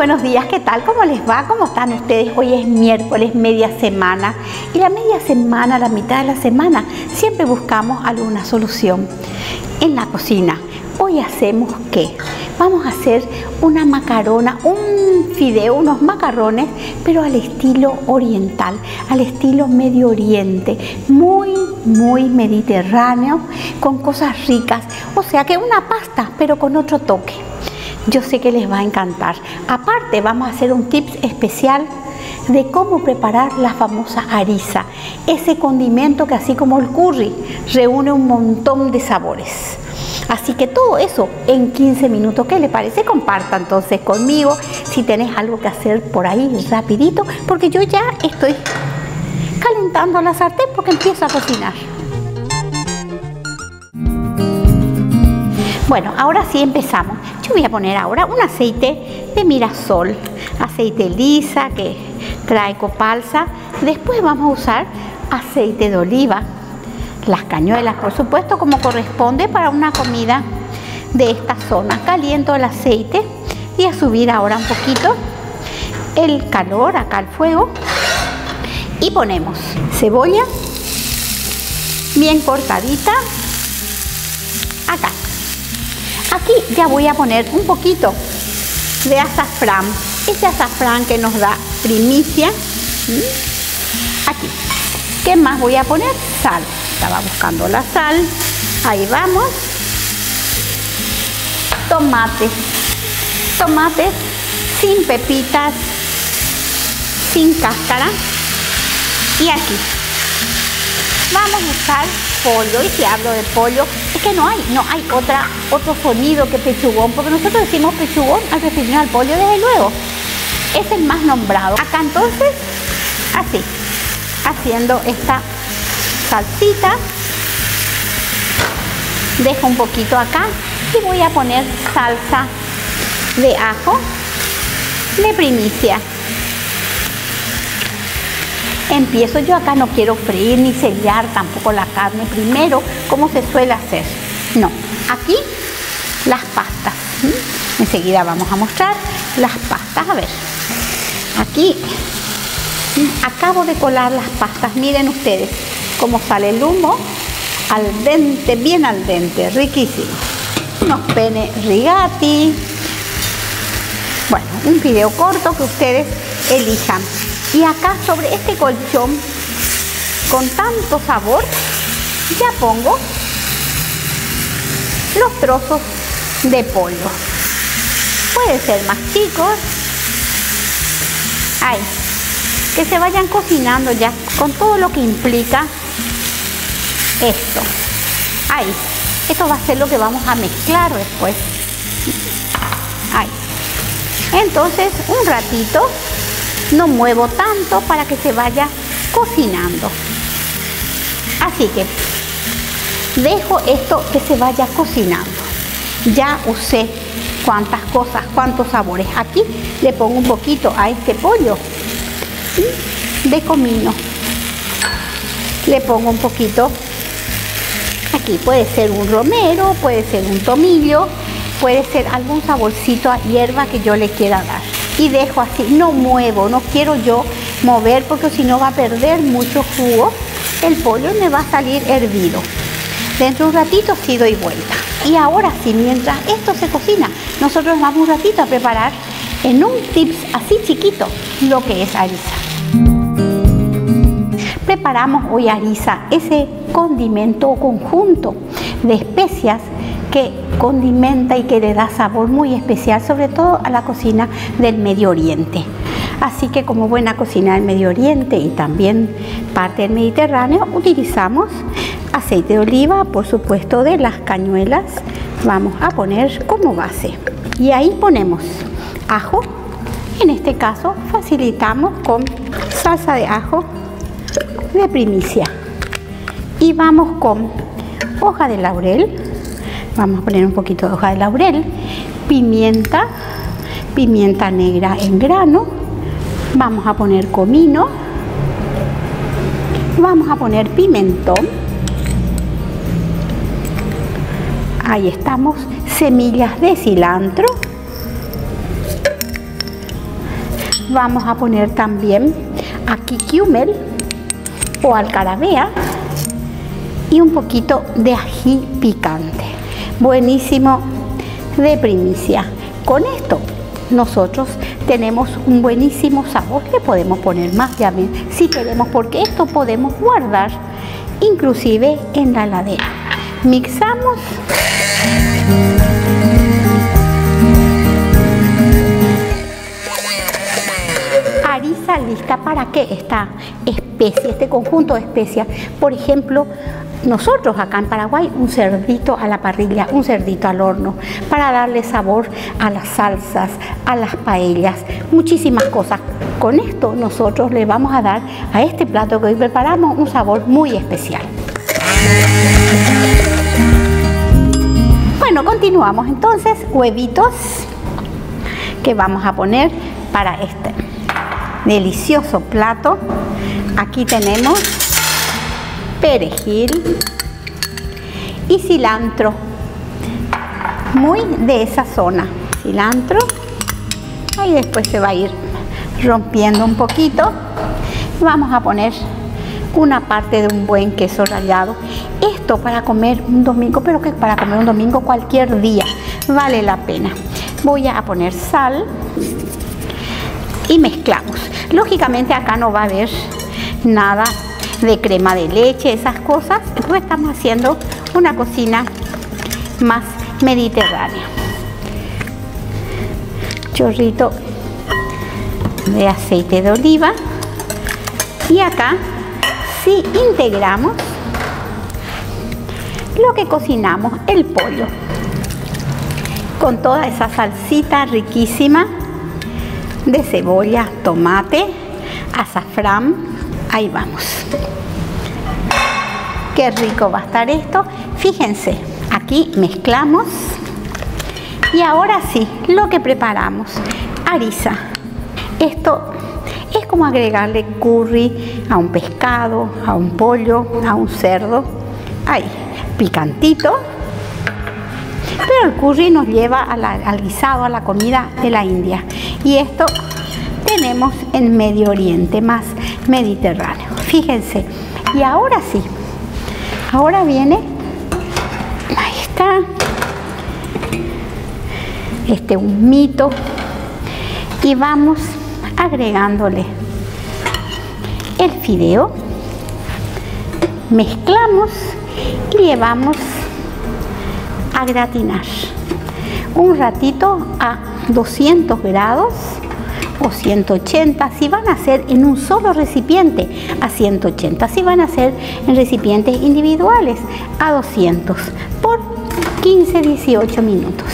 buenos días, ¿qué tal? ¿Cómo les va? ¿Cómo están ustedes? Hoy es miércoles, media semana. Y la media semana, la mitad de la semana, siempre buscamos alguna solución en la cocina. Hoy hacemos qué? Vamos a hacer una macarona, un fideo, unos macarrones, pero al estilo oriental, al estilo Medio Oriente, muy, muy mediterráneo, con cosas ricas. O sea que una pasta, pero con otro toque yo sé que les va a encantar. Aparte, vamos a hacer un tips especial de cómo preparar la famosa harissa, ese condimento que así como el curry reúne un montón de sabores. Así que todo eso en 15 minutos, ¿qué le parece? Comparta entonces conmigo si tenés algo que hacer por ahí rapidito, porque yo ya estoy calentando la sartén porque empiezo a cocinar. Bueno, ahora sí empezamos. Yo voy a poner ahora un aceite de mirasol, aceite lisa que trae copalsa. Después vamos a usar aceite de oliva, las cañuelas, por supuesto, como corresponde para una comida de esta zona. Caliento el aceite y a subir ahora un poquito el calor acá al fuego y ponemos cebolla bien cortadita acá Aquí ya voy a poner un poquito de azafrán, ese azafrán que nos da primicia. Aquí. ¿Qué más voy a poner? Sal. Estaba buscando la sal. Ahí vamos. Tomate. Tomate sin pepitas, sin cáscara. Y aquí. Vamos a usar pollo. Y si hablo de pollo, es que no hay, no hay otra, otro sonido que pechugón, porque nosotros decimos pechugón al referirnos al pollo, desde luego. Es el más nombrado. Acá entonces, así, haciendo esta salsita. Dejo un poquito acá y voy a poner salsa de ajo de primicia. Empiezo yo acá, no quiero freír ni sellar tampoco la carne primero, como se suele hacer. No, aquí las pastas. Enseguida vamos a mostrar las pastas. A ver, aquí acabo de colar las pastas. Miren ustedes cómo sale el humo al dente, bien al dente, riquísimo. Unos pene rigati. Bueno, un video corto que ustedes elijan. Y acá sobre este colchón, con tanto sabor, ya pongo los trozos de pollo. Pueden ser más chicos. Ahí. Que se vayan cocinando ya con todo lo que implica esto. Ahí. Esto va a ser lo que vamos a mezclar después. Ahí. Entonces, un ratito no muevo tanto para que se vaya cocinando. Así que dejo esto que se vaya cocinando. Ya usé cuántas cosas, cuántos sabores. Aquí le pongo un poquito a este pollo de comino. Le pongo un poquito, aquí puede ser un romero, puede ser un tomillo, puede ser algún saborcito a hierba que yo le quiera dar y dejo así, no muevo, no quiero yo mover porque si no va a perder mucho jugo el pollo me va a salir hervido. Dentro de un ratito sí doy vuelta. Y ahora sí, mientras esto se cocina, nosotros vamos un ratito a preparar en un tips así chiquito lo que es harissa. Preparamos hoy harissa, ese condimento o conjunto de especias que condimenta y que le da sabor muy especial, sobre todo a la cocina del Medio Oriente. Así que como buena cocina del Medio Oriente y también parte del Mediterráneo, utilizamos aceite de oliva, por supuesto de las cañuelas, vamos a poner como base. Y ahí ponemos ajo, en este caso facilitamos con salsa de ajo de primicia. Y vamos con hoja de laurel, Vamos a poner un poquito de hoja de laurel, pimienta, pimienta negra en grano, vamos a poner comino, vamos a poner pimentón, ahí estamos, semillas de cilantro, vamos a poner también aquí kiumel o alcarabea y un poquito de ají picante. Buenísimo de primicia. Con esto nosotros tenemos un buenísimo sabor. Le podemos poner más ya si queremos porque esto podemos guardar inclusive en la heladera. Mixamos. Lista para que esta especie, este conjunto de especias, por ejemplo, nosotros acá en Paraguay un cerdito a la parrilla, un cerdito al horno, para darle sabor a las salsas, a las paellas, muchísimas cosas. Con esto nosotros le vamos a dar a este plato que hoy preparamos un sabor muy especial. Bueno, continuamos entonces, huevitos que vamos a poner para este delicioso plato. Aquí tenemos perejil y cilantro, muy de esa zona. Cilantro, ahí después se va a ir rompiendo un poquito. Vamos a poner una parte de un buen queso rallado. Esto para comer un domingo, pero que para comer un domingo cualquier día, vale la pena. Voy a poner sal y mezclamos. Lógicamente acá no va a haber nada de crema de leche, esas cosas, pues estamos haciendo una cocina más mediterránea. Chorrito de aceite de oliva y acá si integramos lo que cocinamos, el pollo, con toda esa salsita riquísima de cebolla, tomate, azafrán, ahí vamos. Qué rico va a estar esto. Fíjense, aquí mezclamos y ahora sí, lo que preparamos, arisa. Esto es como agregarle curry a un pescado, a un pollo, a un cerdo. Ahí, picantito. Pero el curry nos lleva al guisado, a la comida de la India. Y esto tenemos en Medio Oriente, más mediterráneo. Fíjense. Y ahora sí, ahora viene, ahí está, este humito y vamos agregándole el fideo, mezclamos y llevamos a gratinar un ratito a 200 grados o 180 si van a ser en un solo recipiente a 180 si van a ser en recipientes individuales a 200 por 15 18 minutos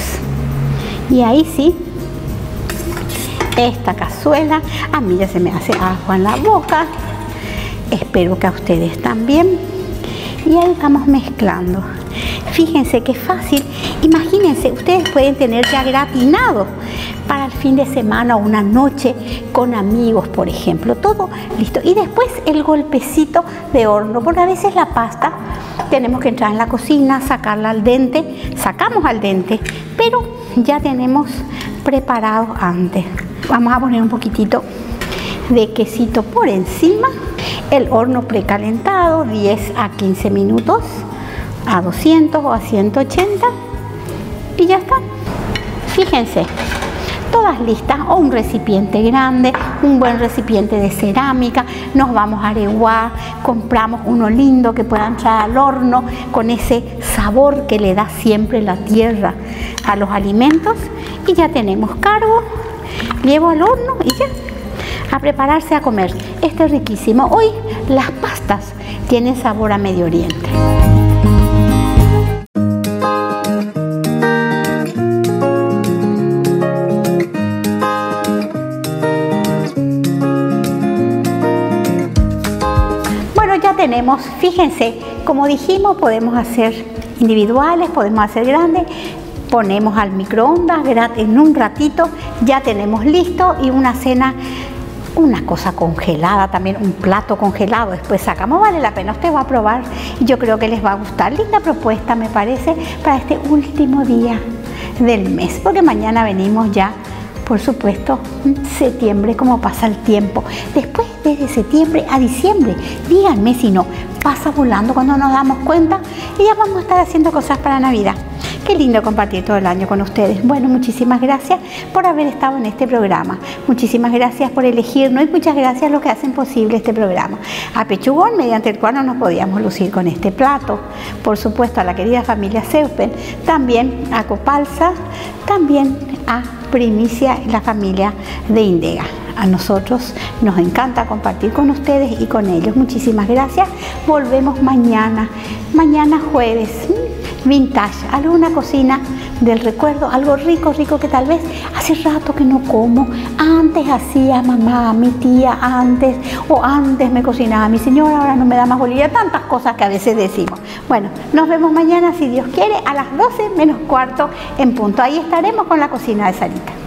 y ahí sí esta cazuela. A mí ya se me hace agua en la boca. Espero que a ustedes también. Y ahí vamos mezclando. Fíjense qué fácil. Imagínense, ustedes pueden tener ya gratinado para el fin de semana o una noche con amigos, por ejemplo. Todo listo. Y después el golpecito de horno. Porque a veces la pasta tenemos que entrar en la cocina, sacarla al dente. Sacamos al dente, pero ya tenemos preparado antes. Vamos a poner un poquitito de quesito por encima. El horno precalentado, 10 a 15 minutos a 200 o a 180 y ya está. Fíjense, todas listas o un recipiente grande, un buen recipiente de cerámica, nos vamos a areguar, compramos uno lindo que pueda entrar al horno con ese sabor que le da siempre la tierra a los alimentos y ya tenemos cargo llevo al horno y ya, a prepararse a comer. Este es riquísimo. Hoy las pastas tienen sabor a Medio Oriente. Fíjense, como dijimos, podemos hacer individuales, podemos hacer grandes, ponemos al microondas en un ratito, ya tenemos listo y una cena una cosa congelada, también un plato congelado, después sacamos, vale la pena, usted va a probar, yo creo que les va a gustar, linda propuesta me parece para este último día del mes, porque mañana venimos ya por supuesto, septiembre, como pasa el tiempo. Después, desde septiembre a diciembre, díganme si no, pasa volando cuando nos damos cuenta y ya vamos a estar haciendo cosas para Navidad. Qué lindo compartir todo el año con ustedes. Bueno, muchísimas gracias por haber estado en este programa. Muchísimas gracias por elegirnos y muchas gracias a los que hacen posible este programa. A Pechugón, mediante el cual no nos podíamos lucir con este plato. Por supuesto, a la querida familia Seupen. También a Copalsa. También a Primicia la familia de Indega. A nosotros nos encanta compartir con ustedes y con ellos. Muchísimas gracias. Volvemos mañana, mañana jueves vintage, alguna cocina del recuerdo, algo rico, rico que tal vez hace rato que no como, antes hacía mamá, mi tía antes, o antes me cocinaba mi señora, ahora no me da más bolilla, tantas cosas que a veces decimos. Bueno, nos vemos mañana, si Dios quiere, a las 12 menos cuarto en punto. Ahí estaremos con la cocina de Sarita.